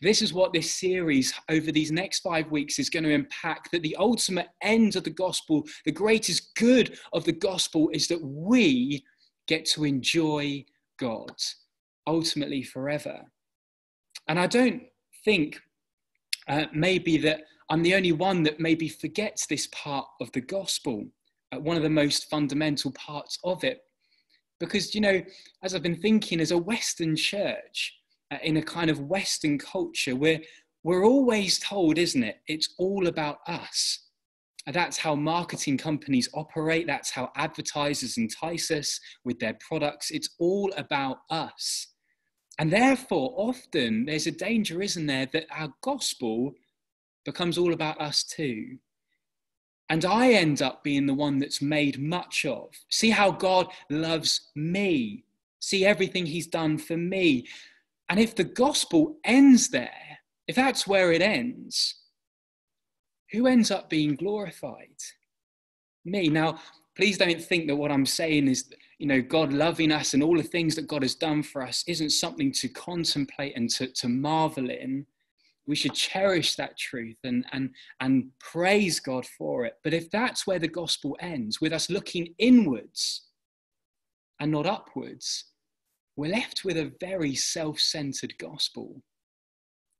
This is what this series over these next five weeks is going to impact that the ultimate end of the gospel, the greatest good of the gospel, is that we get to enjoy God ultimately forever. And I don't think uh, maybe that I'm the only one that maybe forgets this part of the gospel, uh, one of the most fundamental parts of it. Because, you know, as I've been thinking, as a Western church, Uh, in a kind of Western culture, we're, we're always told, isn't it? It's all about us. And that's how marketing companies operate. That's how advertisers entice us with their products. It's all about us. And therefore, often there's a danger, isn't there, that our gospel becomes all about us too. And I end up being the one that's made much of. See how God loves me. See everything he's done for me. And if the gospel ends there, if that's where it ends, who ends up being glorified? Me. Now, please don't think that what I'm saying is, you know, God loving us and all the things that God has done for us isn't something to contemplate and to, to marvel in. We should cherish that truth and, and, and praise God for it. But if that's where the gospel ends, with us looking inwards and not upwards, we're left with a very self centered gospel.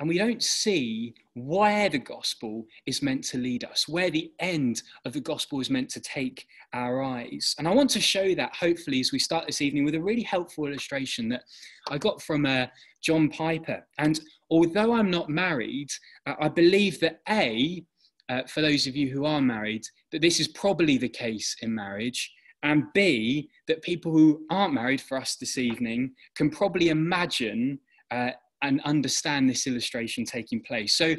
And we don't see where the gospel is meant to lead us, where the end of the gospel is meant to take our eyes. And I want to show that, hopefully, as we start this evening with a really helpful illustration that I got from uh, John Piper. And although I'm not married, uh, I believe that A, uh, for those of you who are married, that this is probably the case in marriage and B, that people who aren't married for us this evening can probably imagine uh, and understand this illustration taking place. So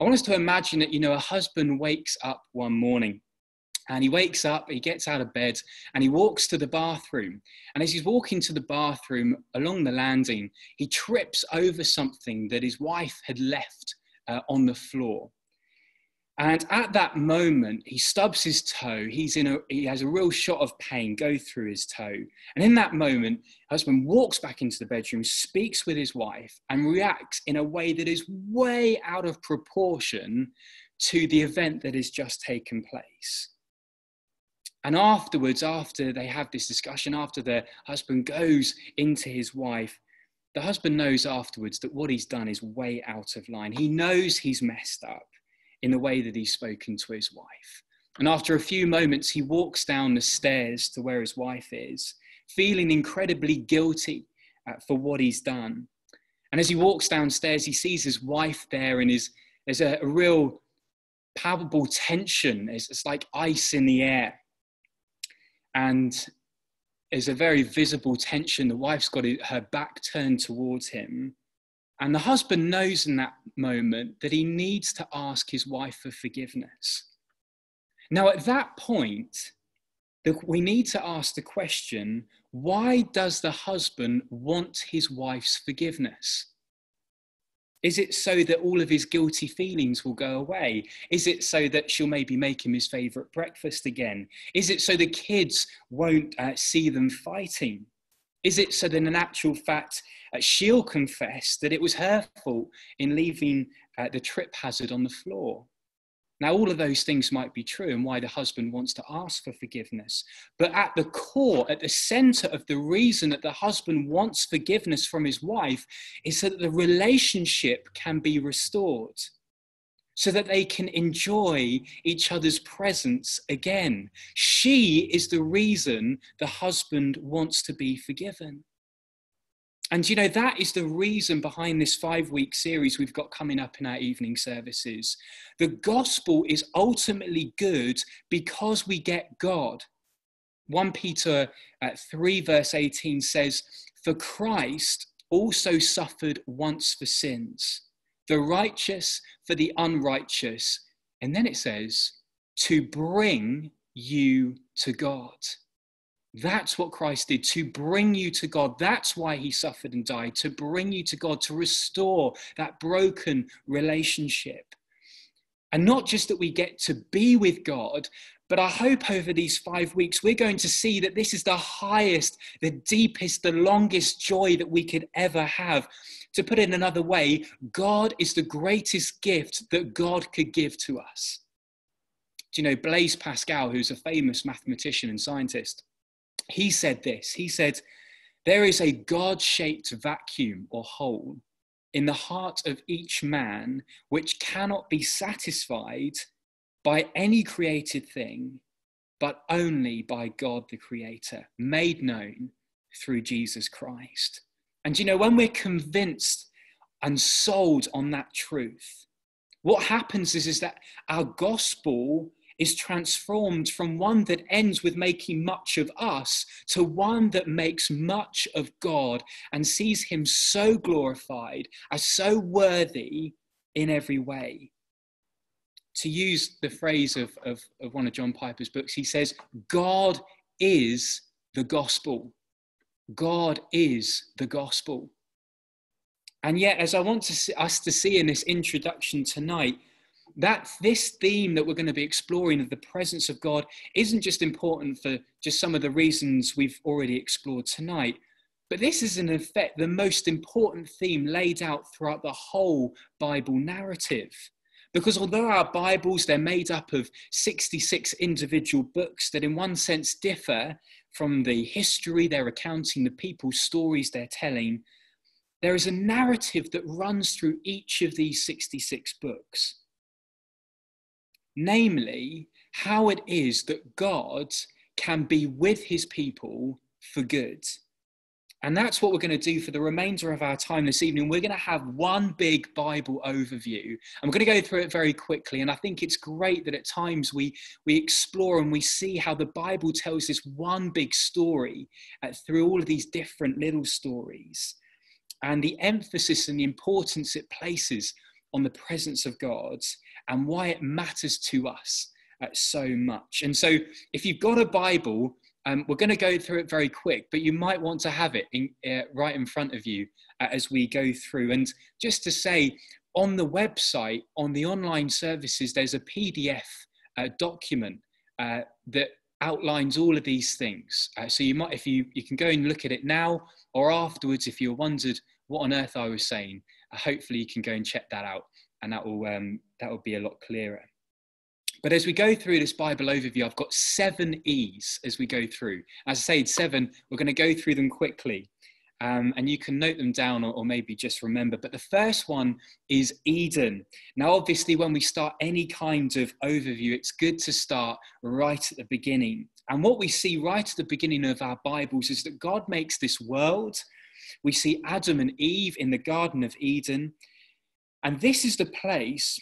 I want us to imagine that, you know, a husband wakes up one morning and he wakes up, he gets out of bed, and he walks to the bathroom. And as he's walking to the bathroom along the landing, he trips over something that his wife had left uh, on the floor. And at that moment, he stubs his toe. He's in a, he has a real shot of pain go through his toe. And in that moment, husband walks back into the bedroom, speaks with his wife, and reacts in a way that is way out of proportion to the event that has just taken place. And afterwards, after they have this discussion, after the husband goes into his wife, the husband knows afterwards that what he's done is way out of line. He knows he's messed up in the way that he's spoken to his wife. And after a few moments, he walks down the stairs to where his wife is, feeling incredibly guilty uh, for what he's done. And as he walks downstairs, he sees his wife there, and there's a, a real palpable tension. It's, it's like ice in the air. And there's a very visible tension. The wife's got her back turned towards him. And the husband knows in that moment that he needs to ask his wife for forgiveness. Now, at that point, we need to ask the question why does the husband want his wife's forgiveness? Is it so that all of his guilty feelings will go away? Is it so that she'll maybe make him his favourite breakfast again? Is it so the kids won't uh, see them fighting? Is it so that in actual fact uh, she'll confess that it was her fault in leaving uh, the trip hazard on the floor? Now, all of those things might be true and why the husband wants to ask for forgiveness. But at the core, at the center of the reason that the husband wants forgiveness from his wife is so that the relationship can be restored so that they can enjoy each other's presence again. She is the reason the husband wants to be forgiven. And you know, that is the reason behind this five week series we've got coming up in our evening services. The gospel is ultimately good because we get God. 1 Peter uh, 3, verse 18 says, For Christ also suffered once for sins the righteous for the unrighteous. And then it says, to bring you to God. That's what Christ did, to bring you to God. That's why he suffered and died, to bring you to God, to restore that broken relationship. And not just that we get to be with God, But I hope over these five weeks, we're going to see that this is the highest, the deepest, the longest joy that we could ever have. To put it in another way, God is the greatest gift that God could give to us. Do you know Blaise Pascal, who's a famous mathematician and scientist? He said this He said, There is a God shaped vacuum or hole in the heart of each man which cannot be satisfied by any created thing, but only by God the Creator, made known through Jesus Christ. And you know, when we're convinced and sold on that truth, what happens is, is that our gospel is transformed from one that ends with making much of us to one that makes much of God and sees him so glorified as so worthy in every way to use the phrase of, of, of one of John Piper's books, he says, God is the gospel. God is the gospel. And yet, as I want to see, us to see in this introduction tonight, that this theme that we're going to be exploring of the presence of God isn't just important for just some of the reasons we've already explored tonight, but this is in effect the most important theme laid out throughout the whole Bible narrative. Because although our Bibles, they're made up of 66 individual books that in one sense differ from the history they're recounting, the people's stories they're telling, there is a narrative that runs through each of these 66 books. Namely, how it is that God can be with his people for good. And that's what we're going to do for the remainder of our time this evening. We're going to have one big Bible overview. I'm going to go through it very quickly. And I think it's great that at times we, we explore and we see how the Bible tells this one big story uh, through all of these different little stories. And the emphasis and the importance it places on the presence of God and why it matters to us uh, so much. And so if you've got a Bible, um, we're going to go through it very quick, but you might want to have it in, uh, right in front of you uh, as we go through. And just to say, on the website, on the online services, there's a PDF uh, document uh, that outlines all of these things. Uh, so you might, if you you can go and look at it now or afterwards, if you wondered what on earth I was saying, hopefully you can go and check that out, and that will um, that would be a lot clearer. But as we go through this Bible overview, I've got seven E's as we go through. As I said, seven, we're going to go through them quickly. Um, and you can note them down or, or, maybe just remember. But the first one is Eden. Now, obviously, when we start any kind of overview, it's good to start right at the beginning. And what we see right at the beginning of our Bibles is that God makes this world. We see Adam and Eve in the Garden of Eden. And this is the place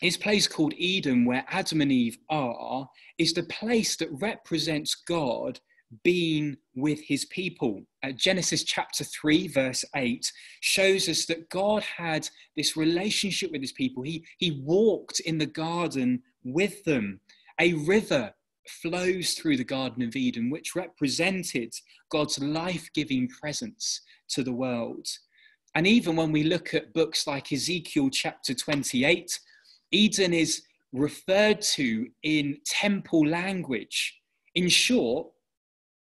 his place called Eden, where Adam and Eve are, is the place that represents God being with his people. Uh, Genesis chapter 3, verse 8, shows us that God had this relationship with his people. He, he walked in the garden with them. A river flows through the Garden of Eden, which represented God's life giving presence to the world. And even when we look at books like Ezekiel chapter 28, Eden is referred to in temple language. In short,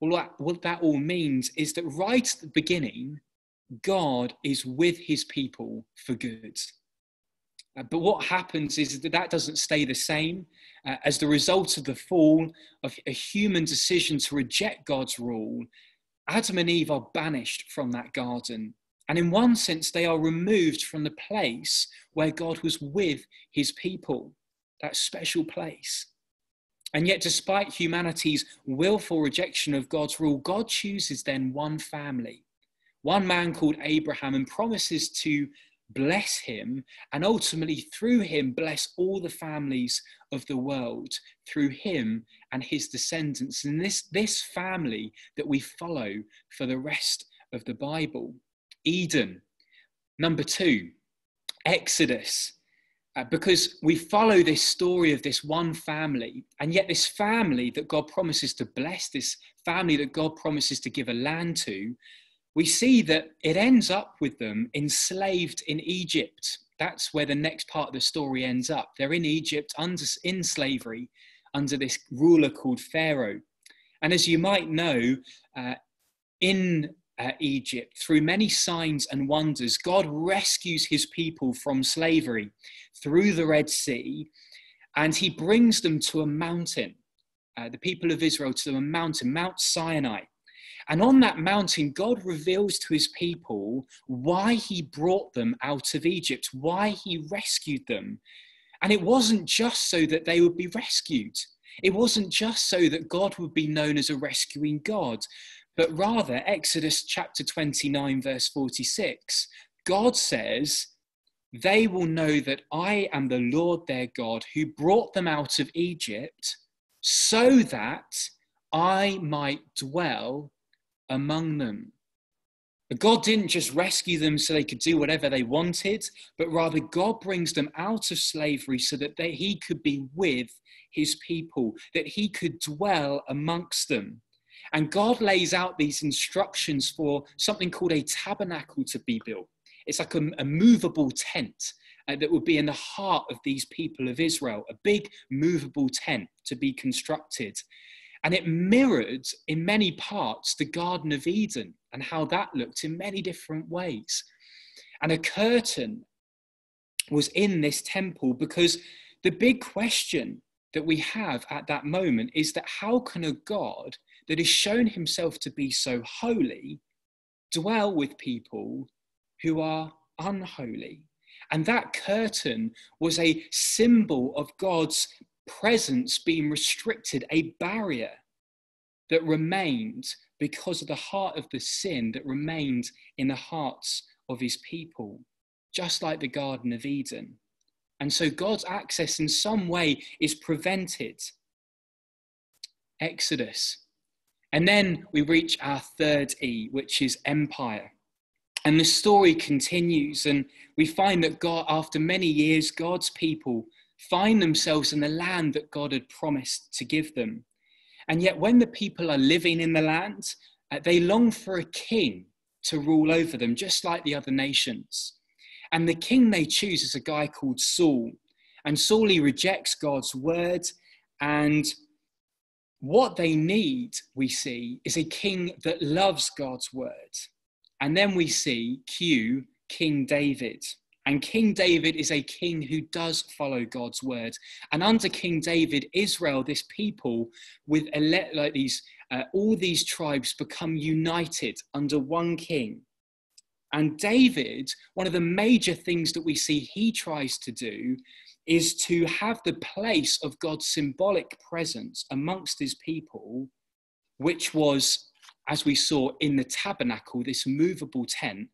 what that all means is that right at the beginning, God is with his people for good. Uh, but what happens is that that doesn't stay the same. Uh, as the result of the fall of a human decision to reject God's rule, Adam and Eve are banished from that garden and in one sense, they are removed from the place where God was with his people, that special place. And yet, despite humanity's willful rejection of God's rule, God chooses then one family, one man called Abraham, and promises to bless him and ultimately through him bless all the families of the world through him and his descendants and this this family that we follow for the rest of the bible Eden. Number two, Exodus. Uh, because we follow this story of this one family, and yet this family that God promises to bless, this family that God promises to give a land to, we see that it ends up with them enslaved in Egypt. That's where the next part of the story ends up. They're in Egypt under, in slavery under this ruler called Pharaoh. And as you might know, uh, in uh, Egypt, through many signs and wonders, God rescues his people from slavery through the Red Sea, and he brings them to a mountain, uh, the people of Israel to a mountain, Mount Sinai. And on that mountain, God reveals to his people why he brought them out of Egypt, why he rescued them. And it wasn't just so that they would be rescued. It wasn't just so that God would be known as a rescuing God, but rather, Exodus chapter 29, verse 46, God says, They will know that I am the Lord their God who brought them out of Egypt so that I might dwell among them. But God didn't just rescue them so they could do whatever they wanted, but rather God brings them out of slavery so that they, He could be with His people, that He could dwell amongst them. And God lays out these instructions for something called a tabernacle to be built. It's like a, a movable tent uh, that would be in the heart of these people of Israel, a big movable tent to be constructed. And it mirrored in many parts the Garden of Eden and how that looked in many different ways. And a curtain was in this temple because the big question that we have at that moment is that how can a God that has shown himself to be so holy dwell with people who are unholy? And that curtain was a symbol of God's presence being restricted, a barrier that remained because of the heart of the sin that remained in the hearts of his people, just like the Garden of Eden. And so God's access in some way is prevented. Exodus. And then we reach our third E, which is empire. And the story continues, and we find that God, after many years, God's people find themselves in the land that God had promised to give them. And yet, when the people are living in the land, uh, they long for a king to rule over them, just like the other nations. And the king they choose is a guy called Saul. And Saul, he rejects God's word. And what they need, we see, is a king that loves God's word. And then we see Q, King David. And King David is a king who does follow God's word. And under King David, Israel, this people with ele- like these, uh, all these tribes become united under one king. And David, one of the major things that we see he tries to do is to have the place of God's symbolic presence amongst his people, which was, as we saw in the tabernacle, this movable tent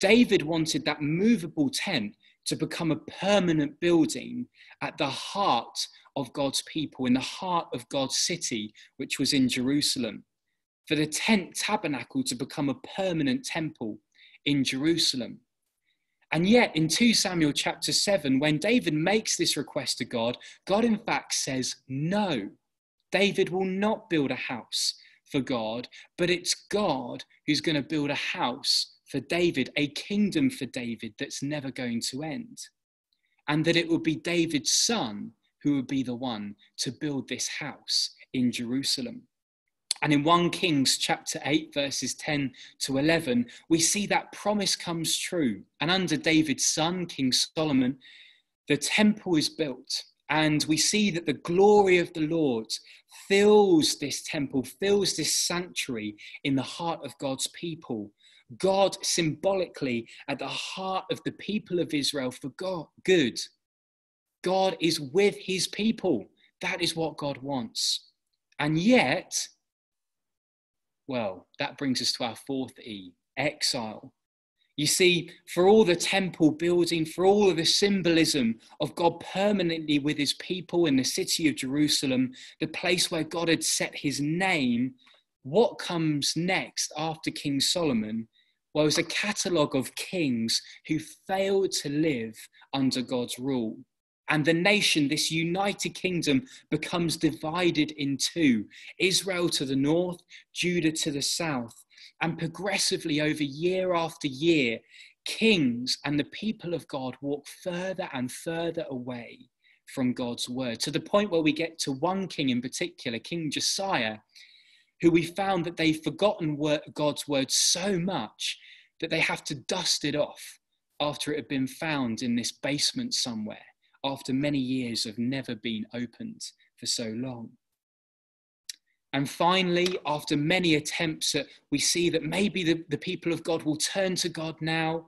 David wanted that movable tent to become a permanent building at the heart of God's people, in the heart of God's city, which was in Jerusalem. For the tent tabernacle to become a permanent temple in Jerusalem. And yet, in 2 Samuel chapter 7, when David makes this request to God, God in fact says, No, David will not build a house for God, but it's God who's going to build a house for David, a kingdom for David that's never going to end. And that it would be David's son who would be the one to build this house in Jerusalem. And in 1 Kings chapter 8, verses 10 to 11, we see that promise comes true. And under David's son, King Solomon, the temple is built. And we see that the glory of the Lord fills this temple, fills this sanctuary in the heart of God's people. God symbolically at the heart of the people of Israel for God, good. God is with his people. That is what God wants. And yet, well, that brings us to our fourth E exile. You see, for all the temple building, for all of the symbolism of God permanently with his people in the city of Jerusalem, the place where God had set his name, what comes next after King Solomon was a catalogue of kings who failed to live under God's rule. And the nation, this united kingdom, becomes divided in two Israel to the north, Judah to the south. And progressively, over year after year, kings and the people of God walk further and further away from God's word, to the point where we get to one king in particular, King Josiah, who we found that they've forgotten God's word so much that they have to dust it off after it had been found in this basement somewhere after many years of never being opened for so long. And finally, after many attempts, uh, we see that maybe the, the people of God will turn to God now.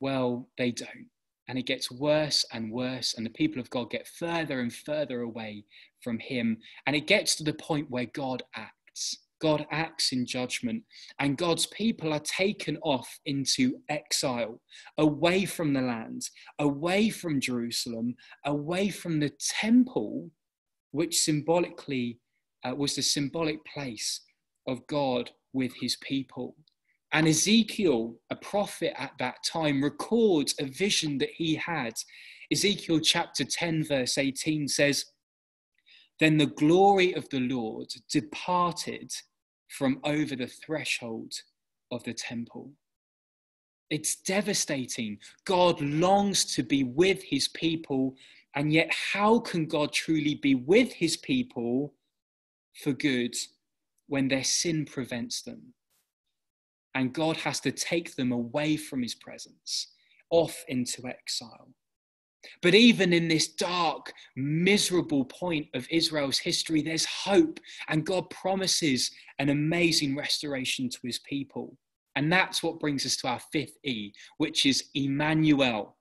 Well, they don't. And it gets worse and worse, and the people of God get further and further away from Him. And it gets to the point where God acts. God acts in judgment, and God's people are taken off into exile, away from the land, away from Jerusalem, away from the temple, which symbolically uh, was the symbolic place of God with his people. And Ezekiel, a prophet at that time, records a vision that he had. Ezekiel chapter 10, verse 18 says, then the glory of the Lord departed from over the threshold of the temple. It's devastating. God longs to be with his people, and yet, how can God truly be with his people for good when their sin prevents them? And God has to take them away from his presence, off into exile. But even in this dark, miserable point of Israel's history, there's hope, and God promises an amazing restoration to his people. And that's what brings us to our fifth E, which is Emmanuel.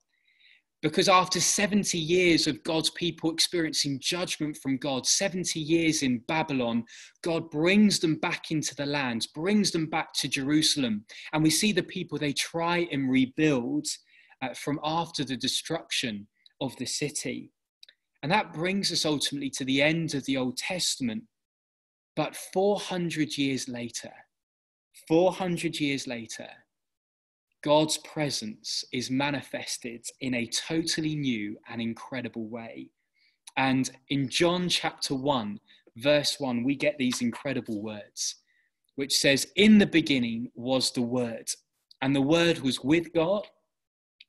Because after 70 years of God's people experiencing judgment from God, 70 years in Babylon, God brings them back into the land, brings them back to Jerusalem. And we see the people they try and rebuild uh, from after the destruction of the city. And that brings us ultimately to the end of the Old Testament. But 400 years later, 400 years later, God's presence is manifested in a totally new and incredible way. And in John chapter 1, verse 1, we get these incredible words, which says, In the beginning was the Word, and the Word was with God,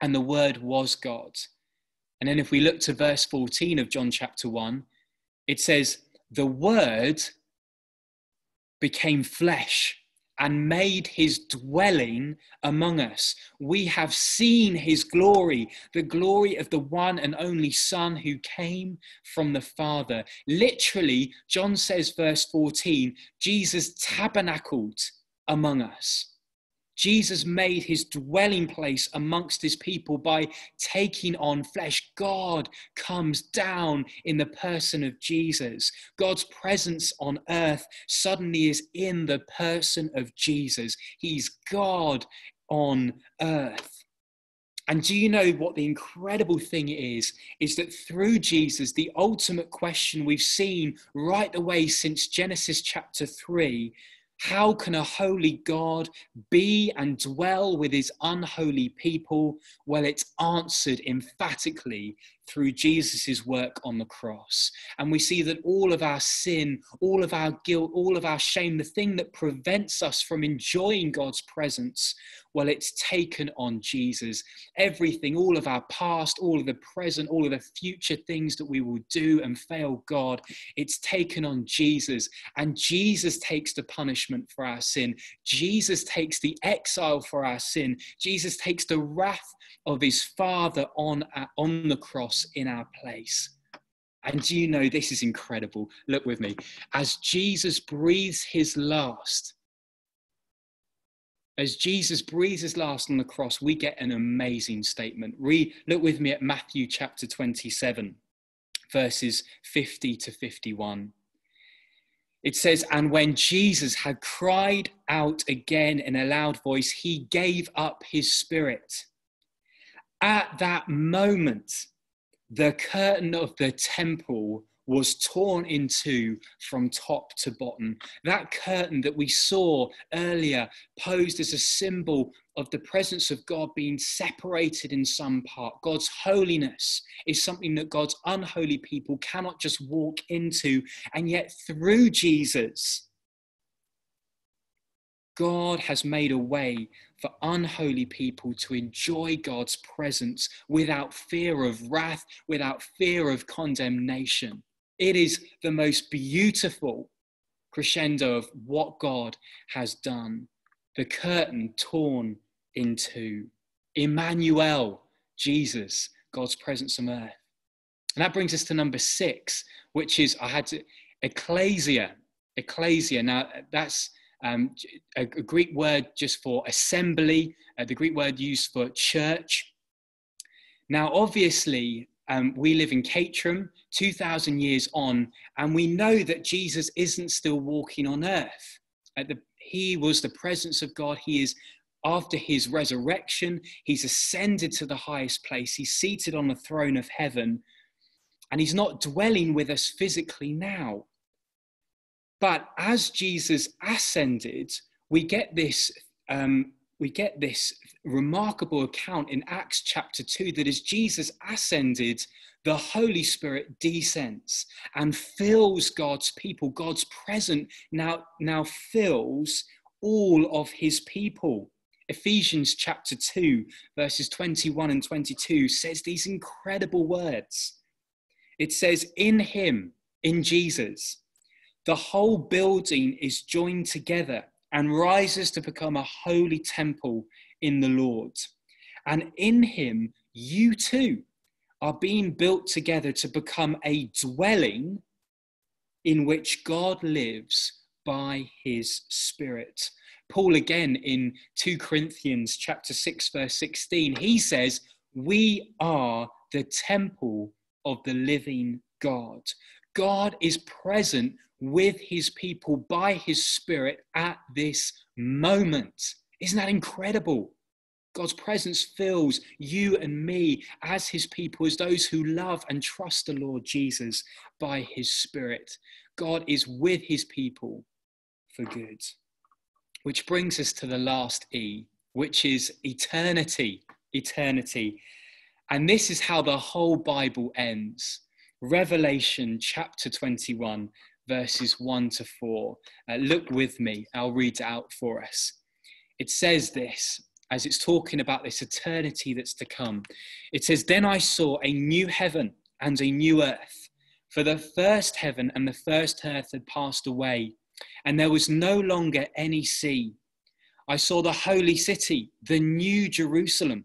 and the Word was God. And then if we look to verse 14 of John chapter 1, it says, The Word became flesh and made his dwelling among us. We have seen his glory, the glory of the one and only Son who came from the Father. Literally, John says, verse 14, Jesus tabernacled among us. Jesus made his dwelling place amongst his people by taking on flesh. God comes down in the person of Jesus. God's presence on earth suddenly is in the person of Jesus. He's God on earth. And do you know what the incredible thing is? Is that through Jesus, the ultimate question we've seen right away since Genesis chapter 3 how can a holy God be and dwell with his unholy people? Well, it's answered emphatically through Jesus' work on the cross. And we see that all of our sin, all of our guilt, all of our shame, the thing that prevents us from enjoying God's presence, well, it's taken on Jesus. Everything, all of our past, all of the present, all of the future things that we will do and fail God, it's taken on Jesus. And Jesus takes the punishment for our sin. Jesus takes the exile for our sin. Jesus takes the wrath of his Father on, on the cross in our place. And do you know this is incredible? Look with me. As Jesus breathes his last, as Jesus breathes his last on the cross, we get an amazing statement. Read, look with me at Matthew chapter 27, verses 50 to 51. It says, And when Jesus had cried out again in a loud voice, he gave up his spirit. At that moment, the curtain of the temple was torn in two from top to bottom. That curtain that we saw earlier posed as a symbol of the presence of God being separated in some part. God's holiness is something that God's unholy people cannot just walk into. And yet, through Jesus, God has made a way for unholy people to enjoy God's presence without fear of wrath, without fear of condemnation. It is the most beautiful crescendo of what God has done. The curtain torn in two. Emmanuel, Jesus, God's presence on earth. And that brings us to number six, which is I had to, ecclesia. Ecclesia. Now, that's um, a, a, Greek word just for assembly, uh, the Greek word used for church. Now, obviously, um, we live in Caterham, 2,000 years on, and we know that Jesus isn't still walking on earth. The, he was the presence of God. He is, after his resurrection, he's ascended to the highest place. He's seated on the throne of heaven, and he's not dwelling with us physically now. But as Jesus ascended, we get this um, we get this remarkable account in Acts chapter 2 that as Jesus ascended, the Holy Spirit descends and fills God's people. God's presence now, now fills all of his people. Ephesians chapter 2, verses 21 and 22 says these incredible words. It says, In him, in Jesus, the whole building is joined together and rises to become a holy temple in the Lord. And in him, you too are being built together to become a dwelling in which God lives by his Spirit. Paul again in 2 Corinthians chapter 6 verse 16 he says we are the temple of the living God. God is present with his people by his spirit at this moment. Isn't that incredible? God's presence fills you and me as his people, as those who love and trust the Lord Jesus by his spirit. God is with his people for good. Which brings us to the last E, which is eternity. Eternity. And this is how the whole Bible ends. Revelation chapter 21, verses 1 to 4. Uh, look with me, I'll read it out for us. It says this as it's talking about this eternity that's to come. It says, Then I saw a new heaven and a new earth, for the first heaven and the first earth had passed away, and there was no longer any sea. I saw the holy city, the new Jerusalem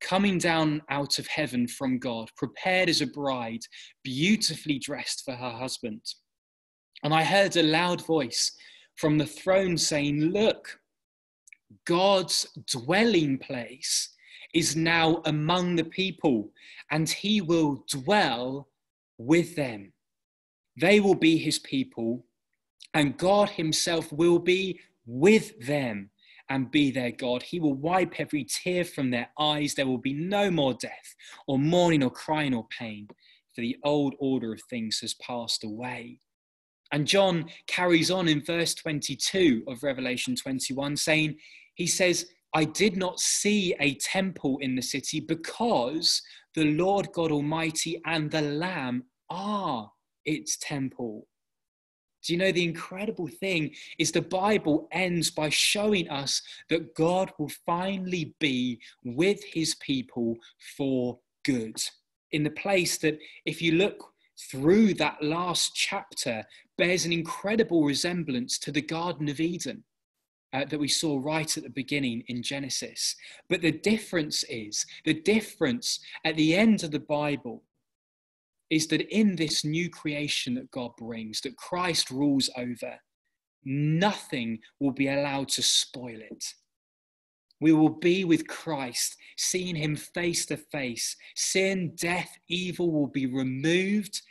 coming down out of heaven from God, prepared as a bride, beautifully dressed for her husband. And I heard a loud voice from the throne saying, Look, God's dwelling place is now among the people, and he will dwell with them. They will be his people, and God himself will be with them and be their God. He will wipe every tear from their eyes. There will be no more death, or mourning, or crying, or pain, for the old order of things has passed away. And John carries on in verse 22 of Revelation 21, saying, He says, I did not see a temple in the city because the Lord God Almighty and the Lamb are its temple. Do you know the incredible thing is the Bible ends by showing us that God will finally be with his people for good. In the place that, if you look through that last chapter, bears an incredible resemblance to the Garden of Eden. Uh, that we saw right at the beginning in Genesis. But the difference is the difference at the end of the Bible is that in this new creation that God brings, that Christ rules over, nothing will be allowed to spoil it. We will be with Christ, seeing him face to face. Sin, death, evil will be removed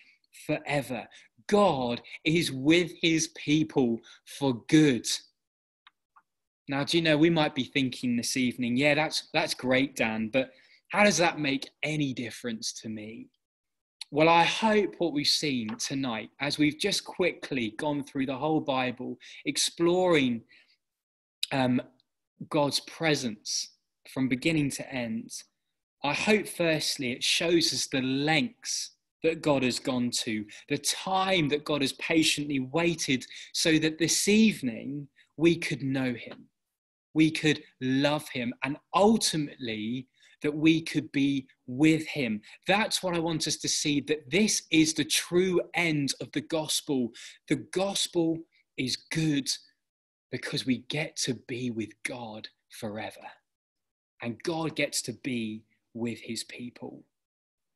forever. God is with his people for good. Now, do you know, we might be thinking this evening, yeah, that's, that's great, Dan, but how does that make any difference to me? Well, I hope what we've seen tonight, as we've just quickly gone through the whole Bible, exploring um, God's presence from beginning to end, I hope firstly it shows us the lengths that God has gone to, the time that God has patiently waited so that this evening we could know Him. we could love him, and ultimately that we could be with him. That's what I want us to see that this is the true end of the gospel. The gospel is good because we get to be with God forever. And God gets to be with his people.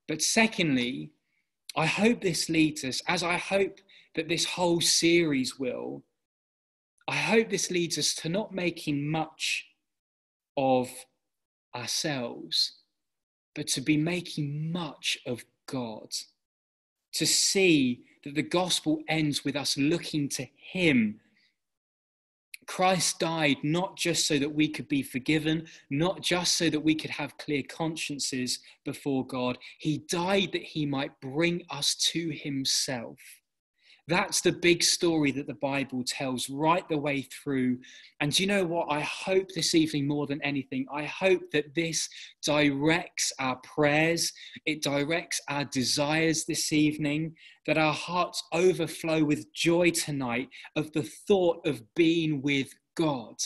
But secondly, I hope this leads us, as I hope that this whole series will, I hope this leads us to not making much of ourselves, but to be making much of God. To see that the gospel ends with us looking to Him. Christ died not just so that we could be forgiven, not just so that we could have clear consciences before God. He died that He might bring us to Himself. That's the big story that the Bible tells right the way through. And you know what? I hope this evening more than anything, I hope that this directs our prayers, it directs our desires this evening, that our hearts overflow with joy tonight of the thought of being with God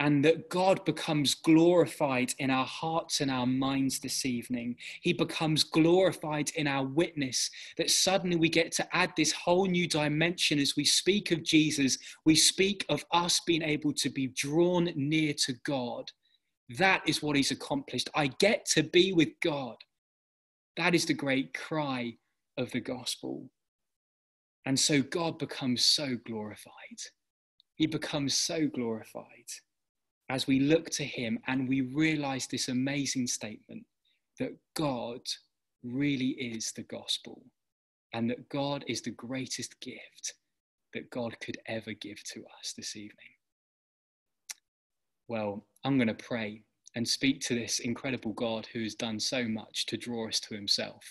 and that God becomes glorified in our hearts and our minds this evening. He becomes glorified in our witness, that suddenly we get to add this whole new dimension as we speak of Jesus. We speak of us being able to be drawn near to God. That is what He's accomplished. I get to be with God. That is the great cry of the gospel. And so God becomes so glorified. He becomes so glorified as we look to him and we realize this amazing statement that God really is the gospel and that God is the greatest gift that God could ever give to us this evening. Well, I'm going to pray and speak to this incredible God who has done so much to draw us to himself.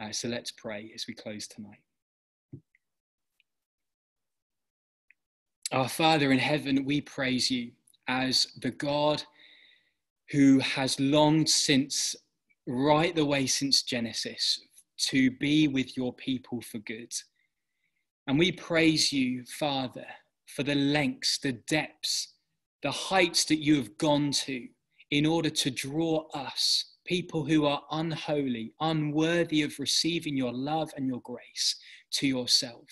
Uh, so let's pray as we close tonight. Our Father in heaven, we praise you as the God who has longed since, right the way since Genesis, to be with your people for good. And we praise you, Father, for the lengths, the depths, the heights that you have gone to in order to draw us, people who are unholy, unworthy of receiving your love and your grace, to yourself.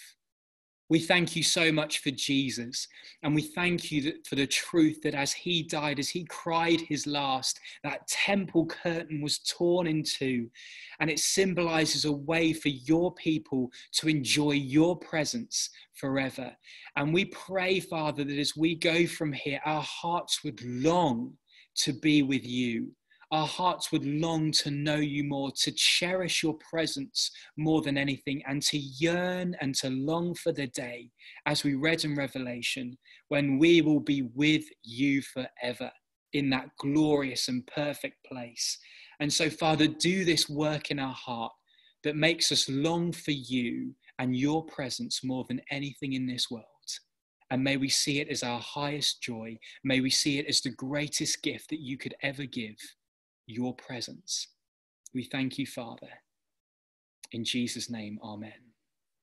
We thank you so much for Jesus. And we thank you for the truth that as he died, as he cried his last, that temple curtain was torn in two. And it symbolizes a way for your people to enjoy your presence forever. And we pray, Father, that as we go from here, our hearts would long to be with you our hearts would long to know you more, to cherish your presence more than anything, and to yearn and to long for the day, as we read in Revelation, when we will be with you forever in that glorious and perfect place. And so, Father, do this work in our heart that makes us long for you and your presence more than anything in this world. And may we see it as our highest joy. May we see it as the greatest gift that you could ever give your presence. We thank you, Father. In Jesus' name, amen.